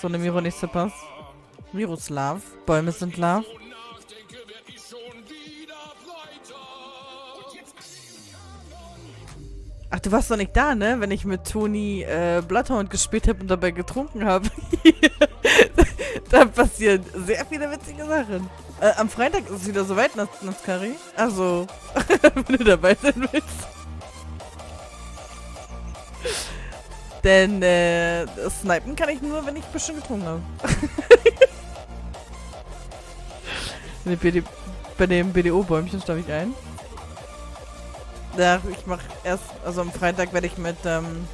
So eine Miro nicht so passt. Miroslav. Bäume sind Love. Ach, du warst doch nicht da, ne? Wenn ich mit Toni äh, Bloodhound gespielt habe und dabei getrunken habe. da passieren sehr viele witzige Sachen. Äh, am Freitag ist es wieder soweit, Naskari. Also, wenn du dabei sein willst. Denn äh, snipen kann ich nur, wenn ich bisschen getrunken habe. bei dem BDO-Bäumchen stamme ich ein. Ja, ich mach erst, also am Freitag werde ich mit ähm,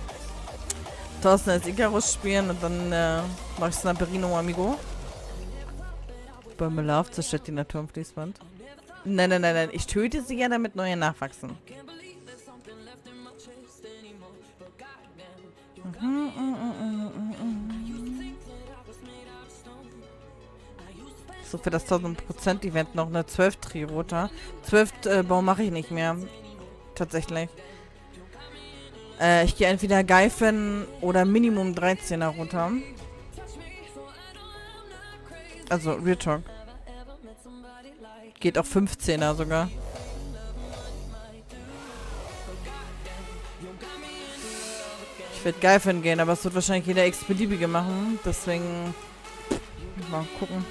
Thorsten als Icarus spielen und dann äh, mache ich Sniperino Amigo. Bäume Love zerstört die Natur am Fließband. Nein, nein, nein, nein. Ich töte sie ja, damit neue nachwachsen. So, für das 1000% Event noch eine 12 Trirota. 12 äh, Baum mache ich nicht mehr tatsächlich. Äh, ich gehe entweder Geifen oder Minimum 13er runter. Also, Real Talk. Geht auch 15er sogar. Ich werde Geifen gehen, aber es wird wahrscheinlich jeder x-beliebige machen. Deswegen mal gucken.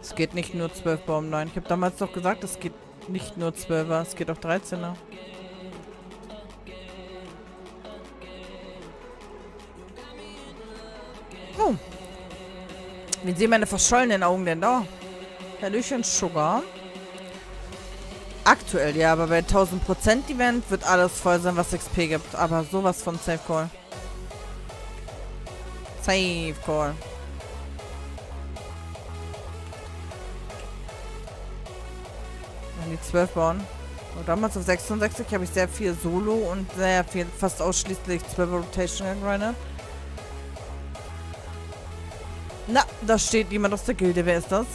Es geht nicht nur 12 Baum, nein. Ich habe damals doch gesagt, es geht nicht nur 12er, es geht auch 13er. Oh. Wie sehen meine verschollenen Augen denn da? Hallöchen Sugar. Aktuell, ja, aber bei 1000% Event wird alles voll sein, was XP gibt. Aber sowas von Safe Call. Safe Call. die 12 bauen. Und damals auf 66 habe ich sehr viel Solo und sehr viel, fast ausschließlich 12 Rotation gegrindet. Na, da steht jemand aus der Gilde. Wer ist das?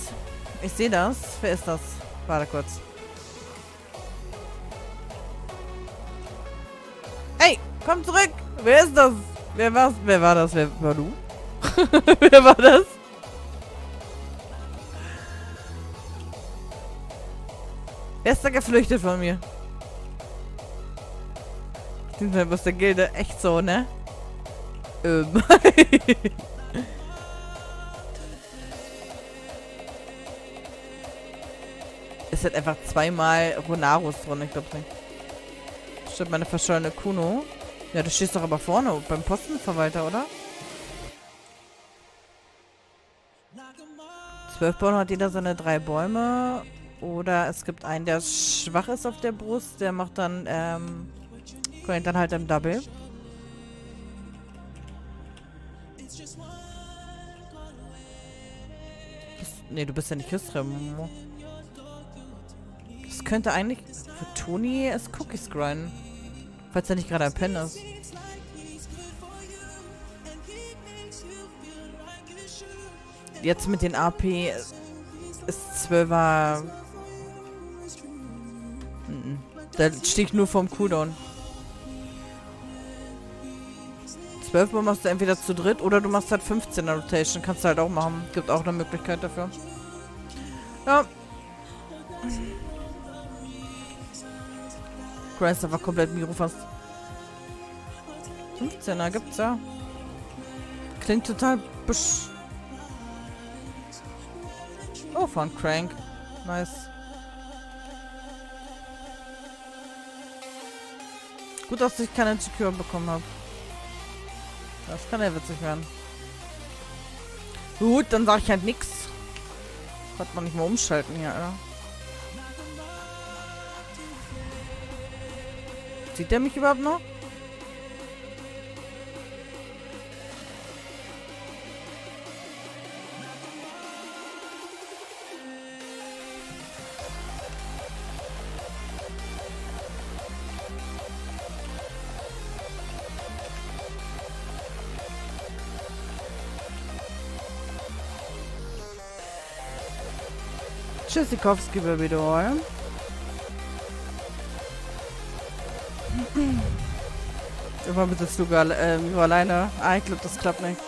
Ich sehe das. Wer ist das? Warte kurz. Komm zurück! Wer ist das? Wer war's? Wer war das? Wer war du? Wer war das? Wer ist da geflüchtet von mir? Sind wir aus der Gilde echt so, ne? Ähm. es hat einfach zweimal Ronarus drin, ich glaube nicht. Stimmt, meine verschollene Kuno. Ja, du stehst doch aber vorne beim Postenverwalter, oder? Zwölf Bäume hat jeder seine drei Bäume. Oder es gibt einen, der schwach ist auf der Brust. Der macht dann, ähm, dann halt im Double. Ne, du bist ja nicht Küstrem. Das könnte eigentlich für Toni es Cookies grinden. Falls er nicht gerade ein Pen ist. Jetzt mit den AP ist 12er da stehe ich nur vorm Cooldown. 12 Mal machst du entweder zu dritt oder du machst halt 15er Rotation. Kannst du halt auch machen. Gibt auch eine Möglichkeit dafür. Ja. Christ, war komplett Miro fast. 15er gibt's ja. Klingt total besch... Oh, von Crank. Nice. Gut, dass ich keine Secure bekommen habe. Das kann ja witzig werden. Gut, dann sage ich halt nichts. Hat man nicht mal umschalten hier, Alter. Sieht der mich überhaupt noch? Tschüssikowski, Baby Immer besitzt du äh, nur alleine. Ah, ich glaube, das klappt nicht.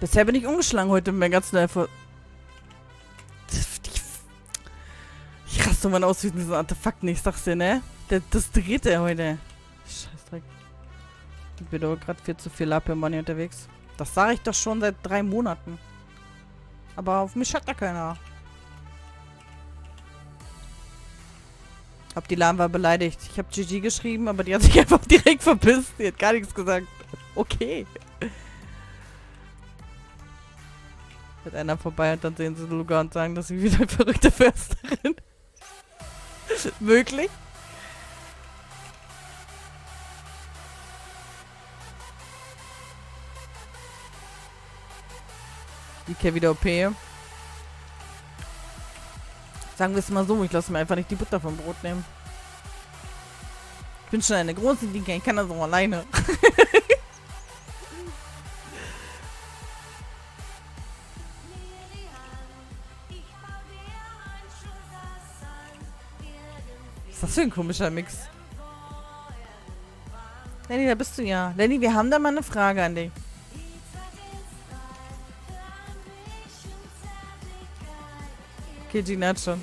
Bisher bin ich ungeschlagen heute mit meinem ganzen Erfolg. Mal aus wie diesen Artefakt nicht, sag's dir, ne? Das, das dreht er heute. Scheißdreck. Ich bin doch gerade viel zu viel Lappe Money unterwegs. Das sage ich doch schon seit drei Monaten. Aber auf mich schaut da keiner. Hab die Lama beleidigt. Ich hab GG geschrieben, aber die hat sich einfach direkt verpisst. Die hat gar nichts gesagt. Okay. Wird einer vorbei und dann sehen sie Luga und sagen, dass sie wieder verrückte Försterin. Möglich? Die wieder OP. Sagen wir es mal so, ich lasse mir einfach nicht die Butter vom Brot nehmen. Ich bin schon eine große Dinge, ich kann das auch alleine. für ein komischer Mix? Lenny, da bist du ja. Lenny, wir haben da mal eine Frage an dich. Okay, Gina hat schon.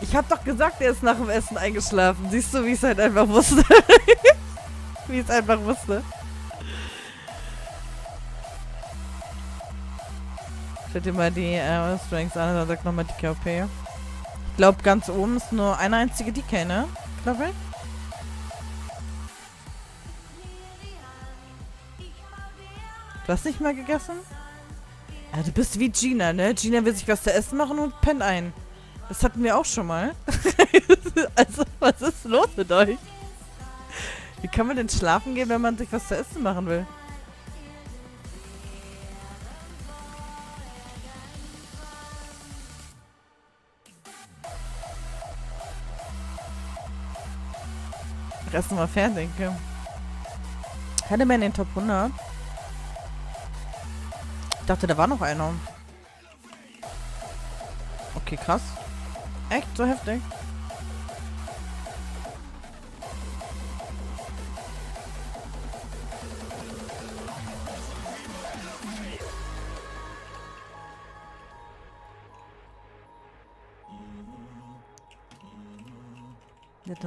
Ich hab doch gesagt, er ist nach dem Essen eingeschlafen. Siehst du, wie ich es halt einfach wusste? wie ich es einfach wusste. Schaut dir mal die äh, Strengths an, dann sagt nochmal die KOP. Ich glaube, ganz oben ist nur eine einzige DK, ne? Glaube ich. Du hast nicht mal gegessen? Ja, du bist wie Gina, ne? Gina will sich was zu essen machen und pennt ein. Das hatten wir auch schon mal. also, was ist los mit euch? Wie kann man denn schlafen gehen, wenn man sich was zu essen machen will? Erst mal fertig. Hatte man in den Top 100? Ich dachte, da war noch einer. Okay, krass. Echt? So heftig?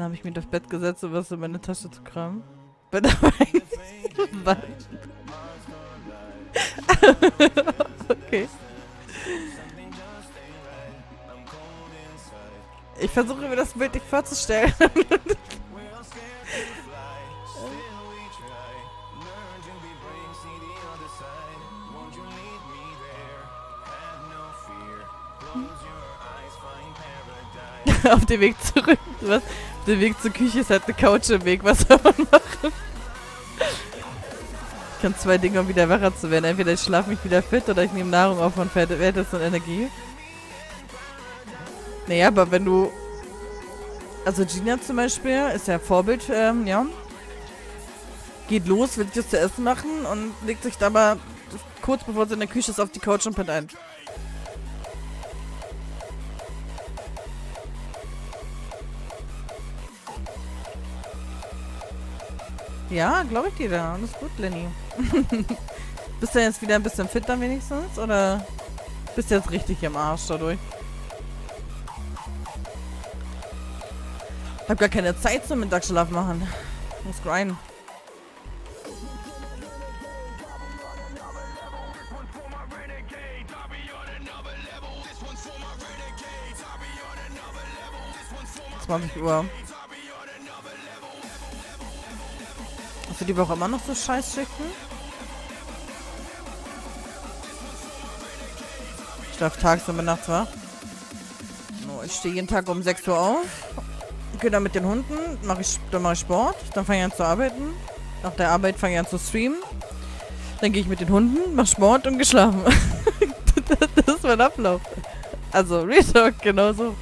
Dann habe ich mich aufs Bett gesetzt und was in meine Tasche zu kramen. Bin aber okay. Ich versuche mir das Bild nicht vorzustellen. Auf dem Weg zurück. Was? Der Weg zur Küche ist halt eine Couch im Weg. Was soll man machen? Ich kann zwei Dinge, um wieder wacher zu werden. Entweder ich schlafe mich wieder fit oder ich nehme Nahrung auf und werde das und Energie. Naja, aber wenn du... Also Gina zum Beispiel ist ja Vorbild, ähm, ja. Geht los, will sich das zu essen machen und legt sich dann mal kurz bevor sie in der Küche ist auf die Couch und pennt ein. Ja, glaube ich dir da. Alles gut, Lenny. bist du jetzt wieder ein bisschen fitter wenigstens? Oder bist du jetzt richtig im Arsch dadurch? Hab gar keine Zeit zum Mittagsschlaf machen. Muss grinden. Zwanzig Uhr. Hast du die Woche immer noch so Scheißschichten? Ich schlafe tagsüber nachts wach. Ich stehe jeden Tag um 6 Uhr auf gehe dann mit den Hunden, mache ich, dann mache ich Sport, dann fange ich an zu arbeiten. Nach der Arbeit fange ich an zu streamen. Dann gehe ich mit den Hunden, mache Sport und geschlafen. das ist mein Ablauf. Also, Real Talk, genau so.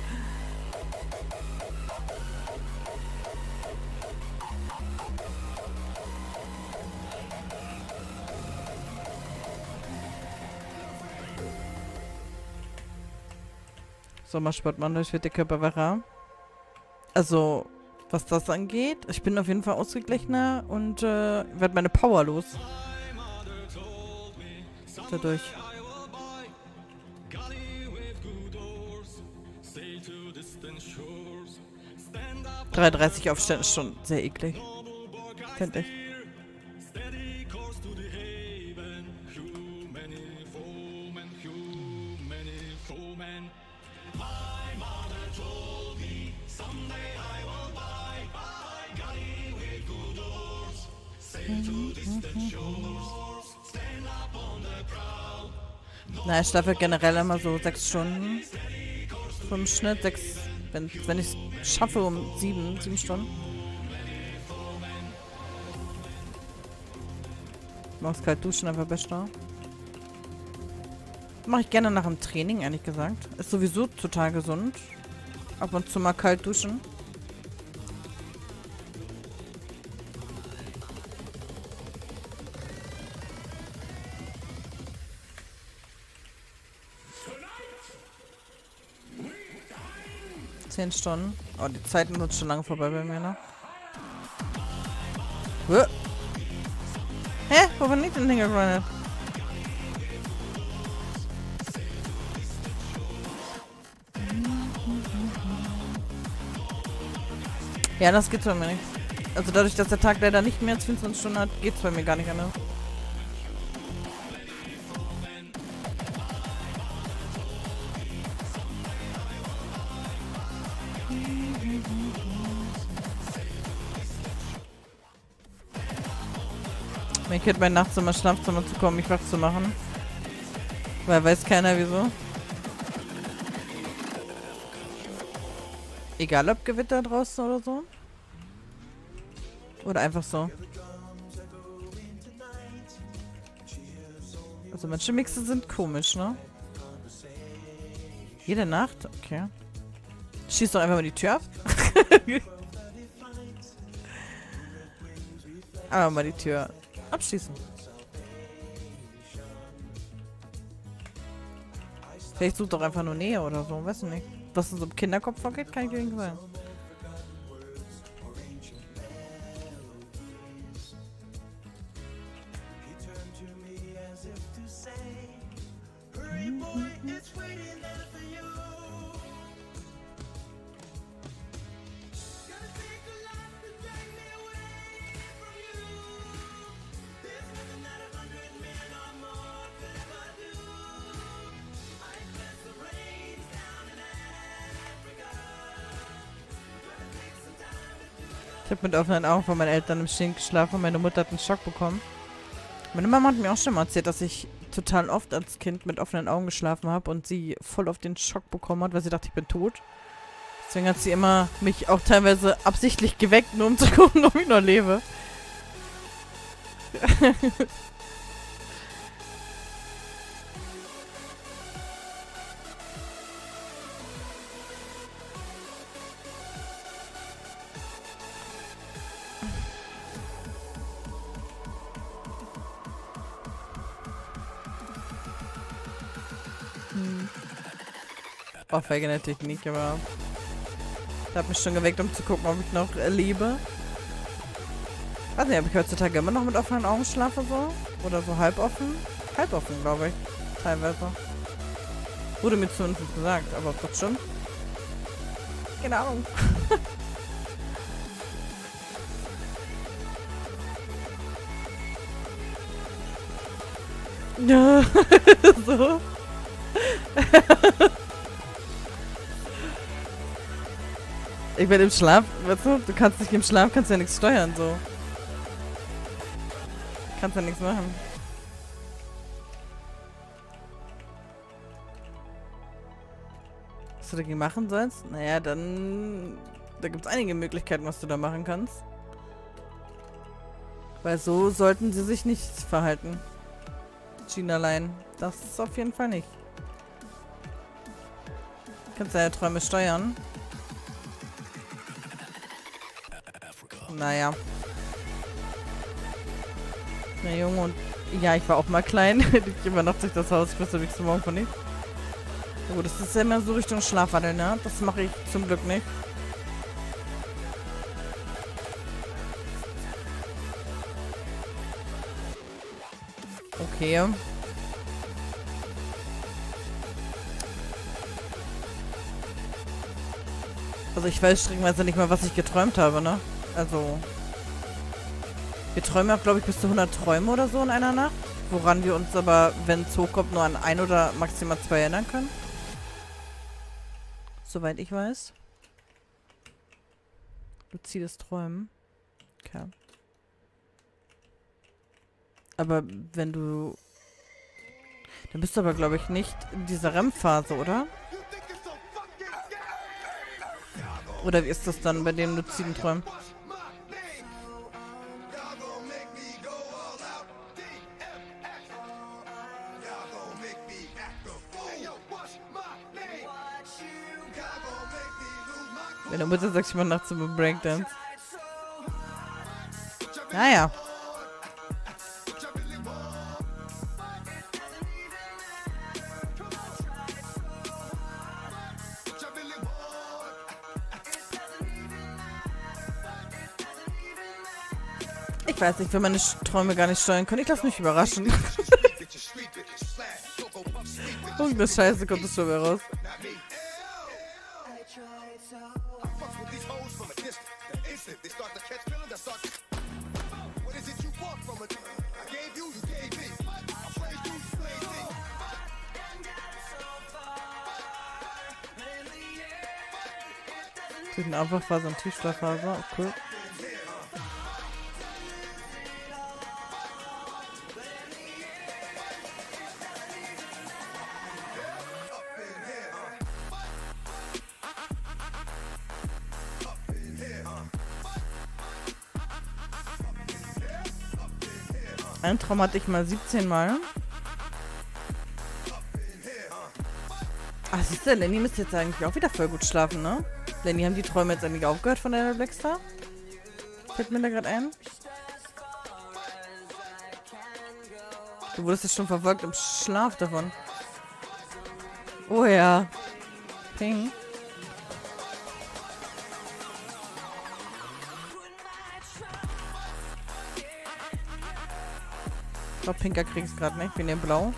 Sommersport machen, durch wird der Körper wacher. Also, was das angeht, ich bin auf jeden Fall ausgeglichener und äh, werde meine Power los. Dadurch. 33 Aufstände ist schon sehr eklig. Finde ich. Ich schlafe generell immer so sechs Stunden. So im Schnitt sechs, wenn, wenn ich es schaffe, um sieben, sieben Stunden. Morgens kalt duschen, einfach besser. Mache ich gerne nach dem Training, ehrlich gesagt. Ist sowieso total gesund. Ab und zu mal kalt duschen. Zehn Stunden. Oh, die Zeiten sind schon lange vorbei bei mir, ne? Hä? Hä? Wo bin ich denn hingerannt? Ja, das geht bei mir nicht. Also dadurch, dass der Tag leider nicht mehr als 24 Stunden hat, geht es bei mir gar nicht anders. Kennt mein nachts immer Schlafzimmer zu kommen, mich wach zu machen. Weil weiß keiner wieso. Egal ob Gewitter draußen oder so. Oder einfach so. Also manche Mixe sind komisch, ne? Jede Nacht? Okay. Schieß doch einfach mal die Tür ab. Aber mal die Tür abschließen. Vielleicht sucht doch einfach nur Nähe oder so, weiß nicht. Dass es so Kinderkopf vorgeht, kann ich nicht sagen. Mit offenen Augen von meinen Eltern im Stehen geschlafen und meine Mutter hat einen Schock bekommen. Meine Mama hat mir auch schon mal erzählt, dass ich total oft als Kind mit offenen Augen geschlafen habe und sie voll auf den Schock bekommen hat, weil sie dachte, ich bin tot. Deswegen hat sie immer mich auch teilweise absichtlich geweckt, nur um zu gucken, ob ich noch lebe. Ohrfeige natürlich nicht, aber... Ich habe mich schon geweckt, um zu gucken, ob ich noch äh, lebe. Weiß nicht, ob ich heutzutage immer noch mit offenen Augen schlafe so. Oder so halb offen. Halb offen, glaube ich. Teilweise. Wurde mir zumindest gesagt, aber ob das? Keine Ahnung. So. Ich bin im Schlaf, weißt du, du kannst nicht im Schlaf, kannst ja nichts steuern, so. Kannst ja nichts machen. Was du dagegen machen sollst? Naja, dann Da gibt es einige Möglichkeiten, was du da machen kannst. Weil so sollten sie sich nicht verhalten. China-Line. Das ist auf jeden Fall nicht. Du kannst deine Träume steuern. Naja. Na Junge und... Ja, ich war auch mal klein. ich übernachte sich das Haus. Ich wusste nichts morgen von nicht. Gut, das ist ja immer so Richtung Schlafwandel, ne? Das mache ich zum Glück nicht. Okay. Also ich weiß streckenweise nicht mal, was ich geträumt habe, ne? Also... Wir träumen auch, glaube ich, bis zu 100 Träume oder so in einer Nacht. Woran wir uns aber, wenn es hochkommt, nur an ein oder maximal zwei erinnern können. Soweit ich weiß. Luzides Träumen. Okay. Aber wenn du... Dann bist du aber, glaube ich, nicht in dieser REM-Phase, oder? Oder wie ist das dann bei den luziden Träumen? Meine Mutter sagt immer nachts zum Breakdance. Naja. Ich weiß, ich will meine Träume gar nicht steuern können. Ich lasse mich überraschen. Irgendeine Scheiße kommt es schon wieder raus. Abwachphase und Tiefschlafphase. Okay. Ein Traum hatte ich mal 17 Mal. Ach, siehst du, Lenny müsste jetzt eigentlich auch wieder voll gut schlafen, ne? Lenny, haben die Träume jetzt eigentlich aufgehört von der Blackstar? Fällt mir da gerade ein? Du wurdest jetzt schon verfolgt im Schlaf davon. Oh ja. Ping. Ich glaube, Pinker kriegst gerade nicht. Wir nehmen Blau.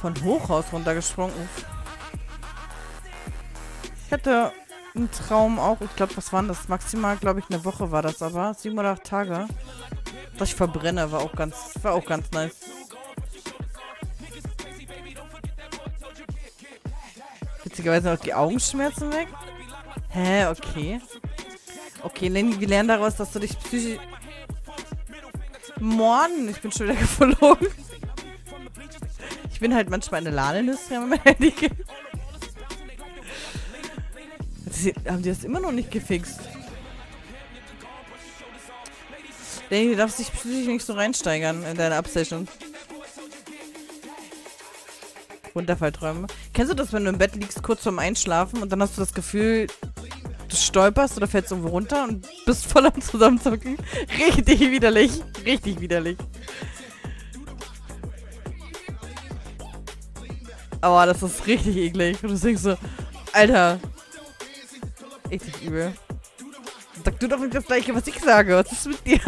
Von Hochhaus runtergesprungen. Uff. Hatte einen Traum auch. Ich glaube, was waren das? Maximal, glaube ich, eine Woche war das aber. Sieben oder acht Tage. Dass ich verbrenne, war auch ganz, war auch ganz nice. Witzigerweise noch die Augenschmerzen weg. Hä, okay. Okay, Lenny, wir lernen daraus, dass du dich psychisch... Morgen, ich bin schon wieder geflogen. Ich bin halt manchmal eine wenn mein Handy. Sie, haben die das immer noch nicht gefixt? Danny, du darfst dich psychisch nicht so reinsteigern in deine Upstation. Runterfallträume. Kennst du das, wenn du im Bett liegst, kurz vorm Einschlafen und dann hast du das Gefühl, du stolperst oder fällst irgendwo runter und bist voll am Zusammenzucken? Richtig widerlich. Richtig widerlich. Aber das ist richtig eklig. Und du denkst so, Alter, Richtig übel. Sag du doch nicht das gleiche, was ich sage. Was ist mit dir?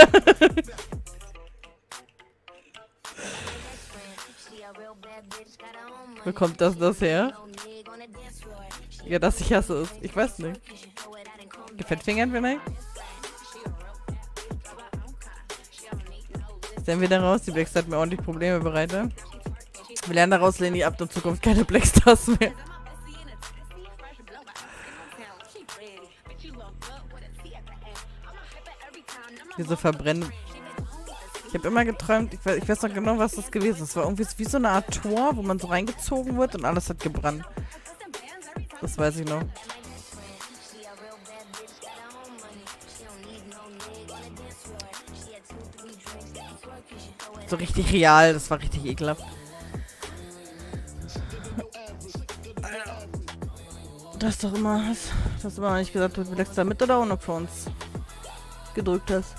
Wo kommt das, das her? Ja, dass ich hasse es. Ich weiß nicht. Gefettfingern vielleicht? Sehen wir daraus, die Blackstar hat mir ordentlich Probleme bereitet. Wir lernen daraus, Lenny, ab in Zukunft keine Blackstars mehr. Diese verbrennen. Ich habe immer geträumt, ich weiß, ich weiß noch genau, was das gewesen ist. Es war irgendwie wie so eine Art Tor, wo man so reingezogen wird und alles hat gebrannt. Das weiß ich noch. So richtig real, das war richtig ekelhaft. Du hast doch immer, du hast immer nicht gesagt, du legst da mit oder ohne für uns gedrückt hast.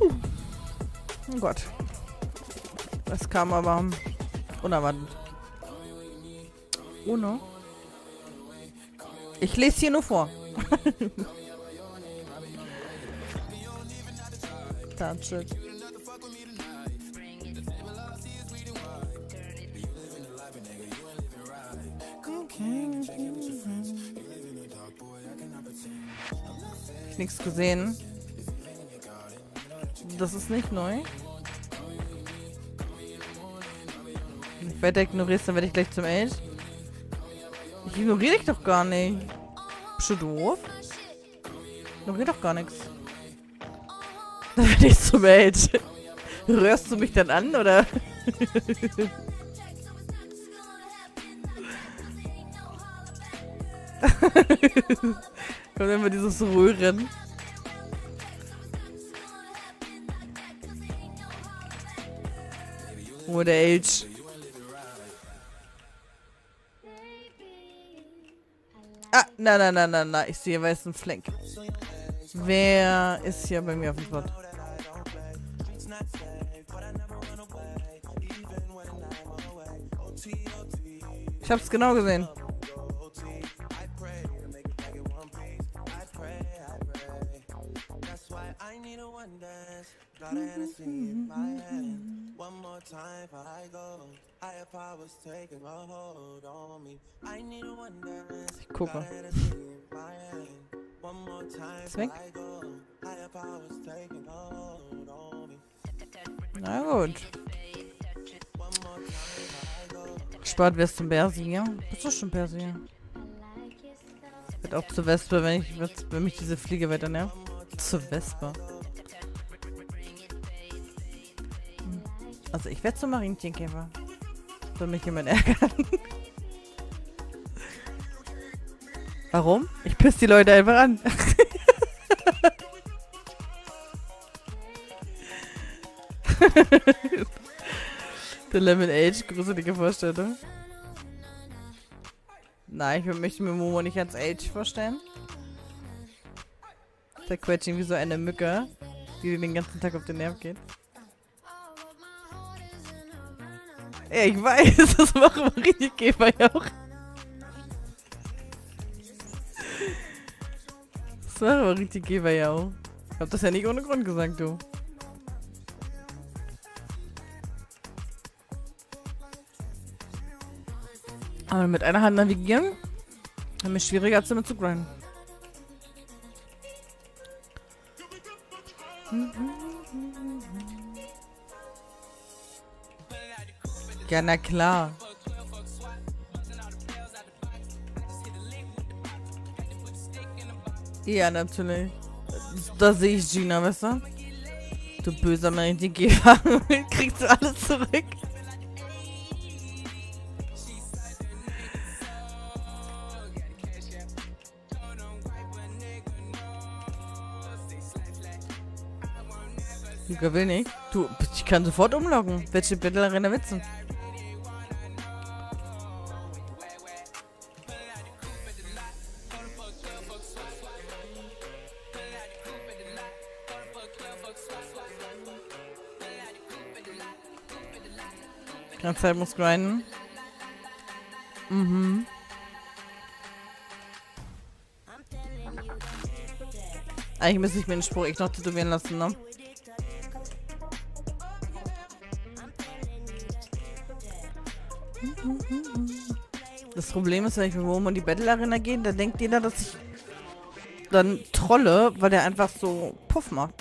Uh. Oh Gott. Das kam aber unerwartet. Uno. Ich lese hier nur vor. That's it. Ich nichts gesehen. Das ist nicht neu. Wenn ich weiter ignorierst, dann werde ich gleich zum Age. Ich ignoriere dich doch gar nicht. Bist du doof? Ignoriere doch gar nichts. Dann werde ich zum Age. Rührst du mich dann an, oder? Kommt immer dieses Röhren. Oh, der Age. Ah, na, na, na, na, na. Ich sehe weißen Fleck. Wer ist hier bei mir auf dem Spot? Ich hab's genau gesehen. Ich gucke. Ist weg? Na gut. Spart wirst zum Bersier. Das ist schon Bersier. Wird auch zur Wespe, wenn ich wenn mich diese Fliege weiter nervt. Zur Wespe. Also ich werde zum Marienchenkäfer. Soll mich jemand ärgern? Warum? Ich piss die Leute einfach an. Der Lemon Age, gruselige Vorstellung. Nein, ich möchte mir Momo nicht als Age vorstellen. Der quetscht wie so eine Mücke, die den ganzen Tag auf den Nerv geht. Ja, ich weiß, das machen Marienkäfer ja auch. Das machen Marienkäfer ja auch. Ich hab das ja nicht ohne Grund gesagt, du. Aber mit einer Hand navigieren, dann ist schwieriger als damit zu grinden. Ja, na klar. Ja, natürlich. Da sehe ich Gina, weißt du? Du böser Marienkäfer. Kriegst du alles zurück? Luca will nicht. Du, ich kann sofort umloggen. Welche Battle Arena Witzen? Ganze Zeit muss grinden. Mhm. Eigentlich müsste ich mir den Spruch echt noch tätowieren lassen, ne? Das Problem ist, wenn ich mit Momo in die Battle Arena gehe, dann denkt jeder, dass ich dann trolle, weil der einfach so Puff macht.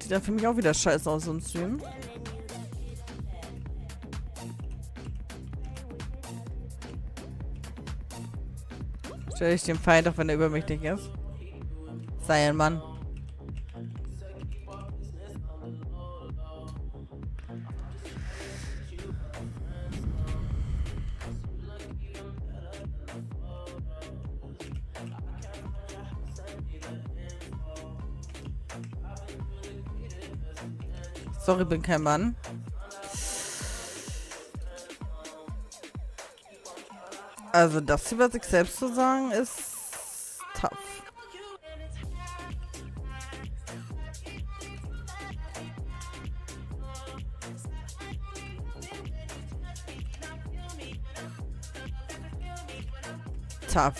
Sieht dann für mich auch wieder scheiße aus, so ein Stream. Stell ich den Feind, auch wenn er übermächtig ist. Sei ein Mann. Sorry, bin kein Mann. Also das über sich selbst zu sagen, ist tough. Tough.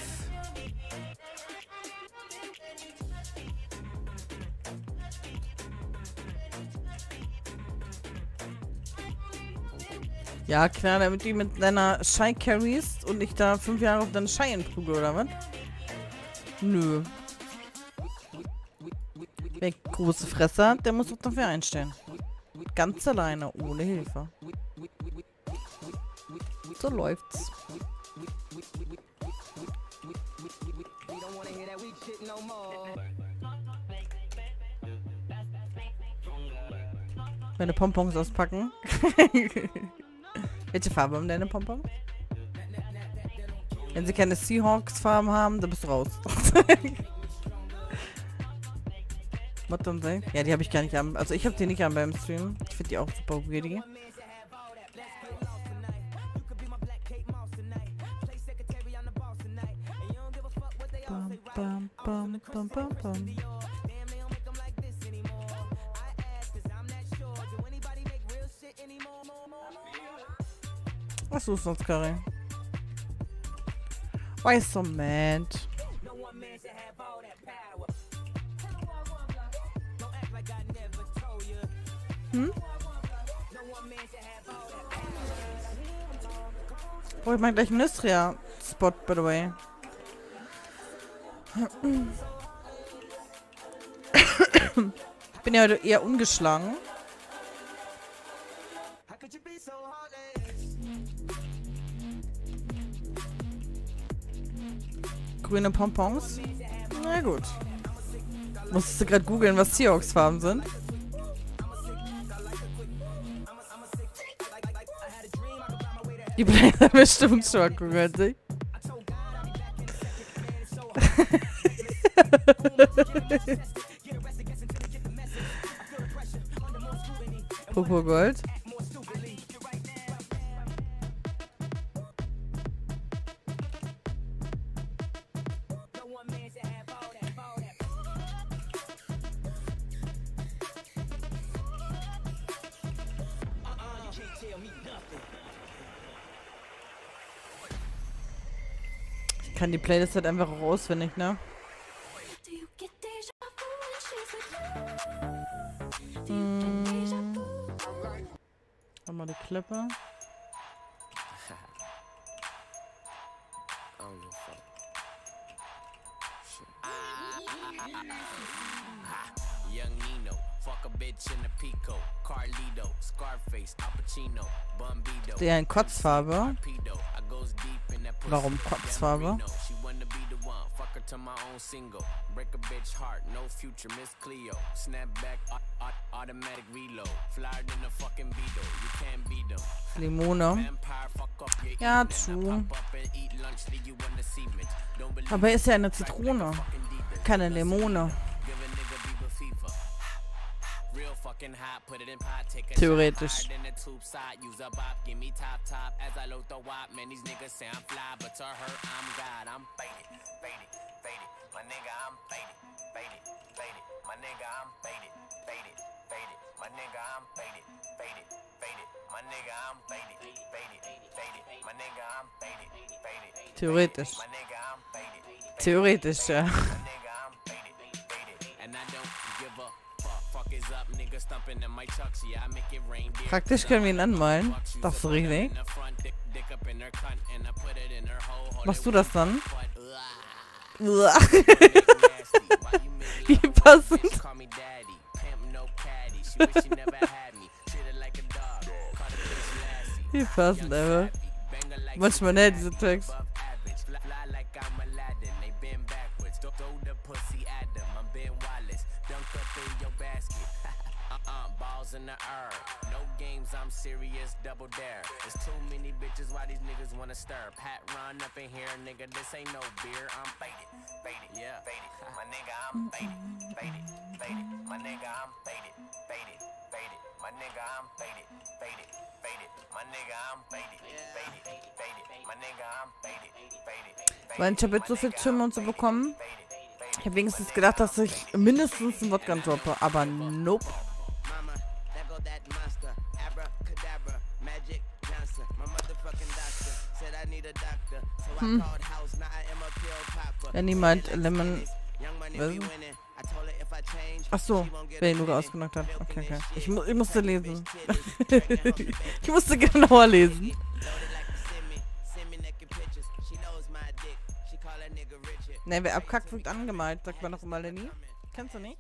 Ja, klar, damit du mit deiner Schei carries und ich da fünf Jahre auf deine Schei prügel, oder was? Nö. Wer große Fresse hat, der muss auch dafür einstellen. Ganz alleine, ohne Hilfe. So läuft's. Meine Pompons auspacken. Welche Farbe haben deine Pompons? Wenn sie keine Seahawks-Farben haben, dann bist du raus. Was dann sei? Ja, die habe ich gar nicht an. Also ich habe die nicht an beim Stream. Ich finde die auch super bam, bam, bam, Was suchst du Karin? Why so mad? Hm? Oh, ich meine gleich einen Nistria-Spot, by the way. Ich bin ja heute eher ungeschlagen. Grüne Pompons. Na gut. Musstest du gerade googeln, was Seahawks-Farben sind? Die bleiben bestimmt schon gehört sich. Popo Gold. Kann die Playlist halt einfach auch auswendig, ne? Hm. Mal die Klippe. Young Nino, fuck a bitch in a Fuck her to my own single. Break a bitch heart, no future, Miss Cleo. Snap back, au- au- automatic reload. Flyer than a fucking Beetle. You can't beat them. Limone. Ja, believe Aber ist ja eine Zitrone. Keine Limone. Real fucking hot, put it in pot, take a Theoretisch. than the tube side. Use a bop, give me top top. As I load the wop, man, these niggas say I'm fly, but to her, I'm God. I'm faded, faded, faded. My nigga, I'm faded, faded, faded. My nigga, I'm faded, faded, faded. My nigga, I'm faded, faded, faded. My nigga, I'm faded, faded, faded. My nigga, I'm faded, faded. Theoretisch. My nigga, I'm faded. Theoretisch, ja. My nigga, I'm faded, faded. And I don't give a fuck. Fuck is up, Praktisch können wir ihn anmalen. Das ist richtig. Machst du das dann? Wie passend. Wie passend, aber. Manchmal, ne, diese Tracks. Balls in the air. No games, I'm serious. Double dare. There's too many bitches. Why these niggas wanna stir? Pat run up in here, nigga. This ain't no beer. I'm faded, faded, yeah, faded. My nigga, I'm faded, faded, faded. My nigga, I'm faded, faded, faded. My nigga, I'm faded, faded, faded. My nigga, I'm faded, faded, faded. My nigga, I'm faded, faded, Weil ich habe jetzt so viel Türme und so bekommen. Ich habe wenigstens gedacht, dass ich mindestens einen Wodka droppe, aber nope. That monster. Abracadabra, Magic Johnson. My motherfucking doctor said I need a doctor. So I called house, now I am a pill popper. Wenn niemand Lemon... Ach so, wer ihn nur ausgenockt hat. Okay, okay. Ich, mu ich musste lesen. Ich musste genauer lesen. Ne, wer abkackt, wird angemalt, sagt man doch immer, Lenny. Kennst du nicht?